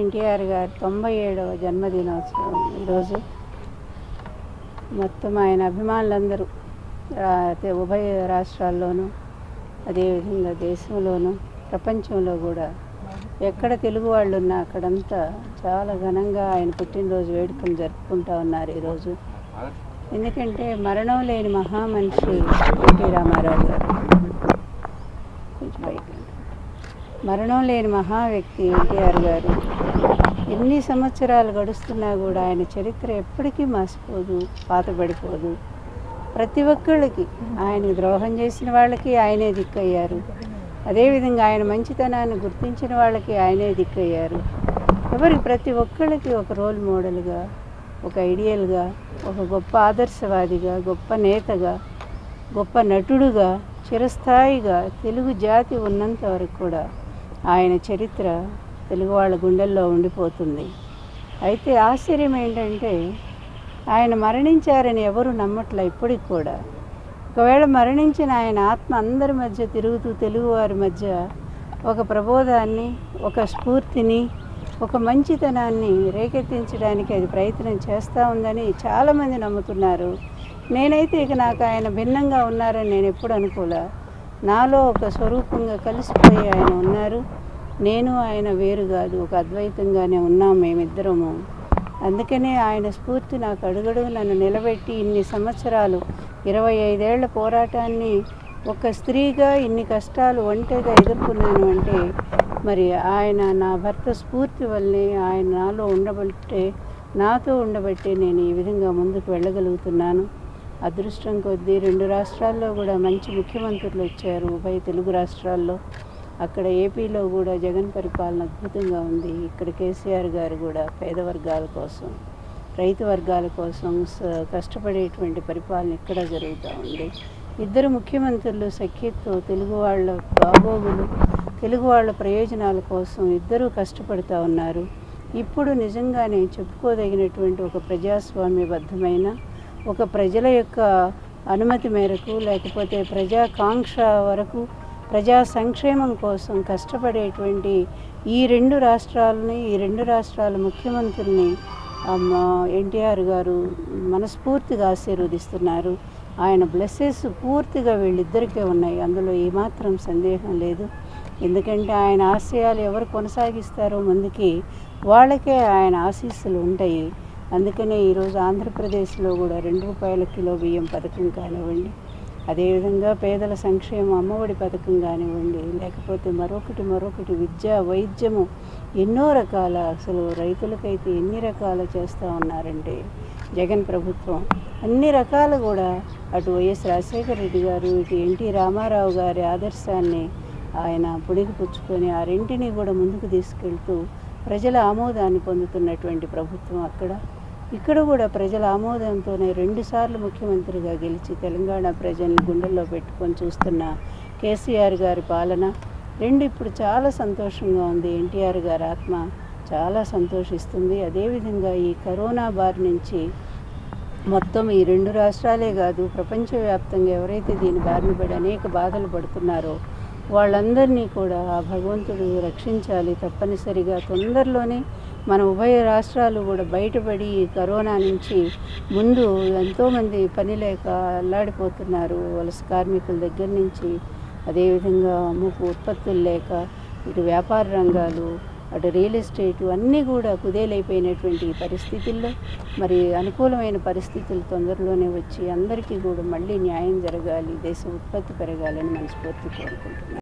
ఎన్టీఆర్ గారి తొంభై ఏడవ జన్మదినోత్సవం ఈరోజు. మొత్తం ఆయన అభిమానులందరూ ఉభయ రాష్ట్రాల్లోనూ అదేవిధంగా దేశంలోనూ ప్రపంచంలో కూడా ఎక్కడ తెలుగు వాళ్ళు ఉన్నా అక్కడంతా చాలా ఘనంగా ఆయన పుట్టినరోజు వేడుకలు జరుపుకుంటా ఉన్నారు ఈరోజు. ఎందుకంటే మరణం లేని మహామనిషి ఎన్టీ రామారావు గారు. కొంచెం మరణం లేని మహా వ్యక్తి ఎన్టీఆర్ గారు ఎన్ని సంవత్సరాలు గడుస్తున్నా కూడా ఆయన చరిత్ర ఎప్పటికీ మాసిపోదు పాతబడిపోదు. ప్రతి ఒక్కళ్ళకి ఆయన ద్రోహం చేసిన వాళ్ళకి ఆయనే దిక్కయ్యారు. అదేవిధంగా ఆయన మంచితనాన్ని గుర్తించిన వాళ్ళకి ఆయనే దిక్కయ్యారు. ఎవరికి? ప్రతి ఒక్కళ్ళకి ఒక రోల్ మోడల్గా ఒక ఐడియల్గా ఒక గొప్ప ఆదర్శవాదిగా గొప్ప నేతగా గొప్ప నటుడుగా చిరస్థాయిగా తెలుగు జాతి ఉన్నంత వరకు కూడా ఆయన చరిత్ర తెలుగు వాళ్ళ గుండెల్లో ఉండిపోతుంది. అయితే ఆశ్చర్యం ఏంటంటే ఆయన మరణించారని ఎవరు నమ్మట్లే ఇప్పటికి కూడా. ఒకవేళ మరణించిన ఆయన ఆత్మ అందరి మధ్య తిరుగుతూ తెలుగువారి మధ్య ఒక ప్రబోధాన్ని ఒక స్ఫూర్తిని ఒక మంచితనాన్ని రేకెత్తించడానికి అది ప్రయత్నం చేస్తూ ఉందని చాలామంది నమ్ముతున్నారు. నేనైతే ఇక నాకు ఆయన భిన్నంగా ఉన్నారని నేను ఎప్పుడు అనుకోలే. నాలో ఒక స్వరూపంగా కలిసిపోయి ఆయన ఉన్నారు. నేను ఆయన వేరు కాదు ఒక అద్వైతంగానే ఉన్నాం మేమిద్దరము. అందుకనే ఆయన స్ఫూర్తి నాకు అడుగడు నన్ను నిలబెట్టి ఇన్ని సంవత్సరాలు ఇరవై ఐదేళ్ళ పోరాటాన్ని ఒక స్త్రీగా ఇన్ని కష్టాలు ఒంటరిగా ఎదుర్కొన్నాను అంటే మరి ఆయన నా భర్త స్ఫూర్తి వల్లే ఆయన నాలో ఉండబట్టే నాతో ఉండబట్టే నేను ఈ విధంగా ముందుకు వెళ్ళగలుగుతున్నాను. అదృష్టం కొద్దీ రెండు రాష్ట్రాల్లో కూడా మంచి ముఖ్యమంత్రులు వచ్చారు. ఉభయ తెలుగు రాష్ట్రాల్లో. అక్కడ ఏపీలో కూడా జగన్ పరిపాలన అద్భుతంగా ఉంది. ఇక్కడ కేసీఆర్ గారు కూడా పేద వర్గాల కోసం రైతు వర్గాల కోసం స- కష్టపడేటువంటి పరిపాలన ఇక్కడ జరుగుతూ ఉంది. ఇద్దరు ముఖ్యమంత్రులు సఖ్యత్తు తెలుగు వాళ్ళ బాగోగులు తెలుగు వాళ్ళ ప్రయోజనాల కోసం ఇద్దరూ కష్టపడుతూ ఉన్నారు. ఇప్పుడు నిజంగానే చెప్పుకోదగినటువంటి ఒక ప్రజాస్వామ్యబద్ధమైన ఒక ప్రజల యొక్క అనుమతి మేరకు లేకపోతే ప్రజాకాంక్ష వరకు ప్రజా సంక్షేమం కోసం కష్టపడేటువంటి ఈ రెండు రాష్ట్రాలని ఈ రెండు రాష్ట్రాల ముఖ్యమంత్రుల్ని ఎన్టీఆర్ గారు మనస్ఫూర్తిగా ఆశీర్వదిస్తున్నారు. ఆయన బ్లెస్సెస్ పూర్తిగా వీళ్ళిద్దరికే ఉన్నాయి. అందులో ఏమాత్రం సందేహం లేదు. ఎందుకంటే ఆయన ఆశయాలు ఎవరు కొనసాగిస్తారో ముందుకి వాళ్ళకే ఆయన ఆశీస్సులు ఉంటాయి. అందుకనే ఈరోజు ఆంధ్రప్రదేశ్లో కూడా రెండు రూపాయల కిలో బియ్యం పథకం కానివ్వండి అదేవిధంగా పేదల సంక్షేమ అమ్మఒడి పథకం కానివ్వండి లేకపోతే మరొకటి మరొకటి విద్య వైద్యము ఎన్నో రకాల అసలు రైతులకైతే ఎన్ని రకాలు చేస్తూ ఉన్నారంటే జగన్ ప్రభుత్వం. అన్ని రకాలు కూడా అటు వైఎస్ రాజశేఖర రెడ్డి గారు ఇటు ఎన్టీ రామారావు గారి ఆదర్శాన్ని ఆయన పుణికి పుచ్చుకొని ఆ రెంటిని కూడా ముందుకు తీసుకెళ్తూ ప్రజల ఆమోదాన్ని పొందుతున్నటువంటి ప్రభుత్వం అక్కడ. ఇక్కడ కూడా ప్రజల ఆమోదంతోనే రెండుసార్లు ముఖ్యమంత్రిగా గెలిచి తెలంగాణ ప్రజల్ని గుండెల్లో పెట్టుకొని చూస్తున్న కేసీఆర్ గారి పాలన. రెండు ఇప్పుడు చాలా సంతోషంగా ఉంది. ఎన్టీఆర్ గారి ఆత్మ చాలా సంతోషిస్తుంది. అదేవిధంగా ఈ కరోనా బారి నుంచి మొత్తం ఈ రెండు రాష్ట్రాలే కాదు ప్రపంచవ్యాప్తంగా ఎవరైతే దీని బారిన పడి అనేక బాధలు పడుతున్నారో వాళ్ళందరినీ కూడా ఆ భగవంతుడు రక్షించాలి తప్పనిసరిగా. తొందరలోనే మన ఉభయ రాష్ట్రాలు కూడా బయటపడి కరోనా నుంచి ముందు ఎంతోమంది పని లేక అల్లాడిపోతున్నారు. వలస కార్మికుల దగ్గర నుంచి అదేవిధంగా అమ్ముకు ఉత్పత్తులు లేక ఇటు వ్యాపార రంగాలు అటు రియల్ ఎస్టేట్ అన్నీ కూడా కుదేలైపోయినటువంటి పరిస్థితుల్లో మరి అనుకూలమైన పరిస్థితులు తొందరలోనే వచ్చి అందరికీ కూడా మళ్ళీ న్యాయం జరగాలి దేశ ఉత్పత్తి పెరగాలని మనస్ఫూర్తి కోరుకుంటున్నాను.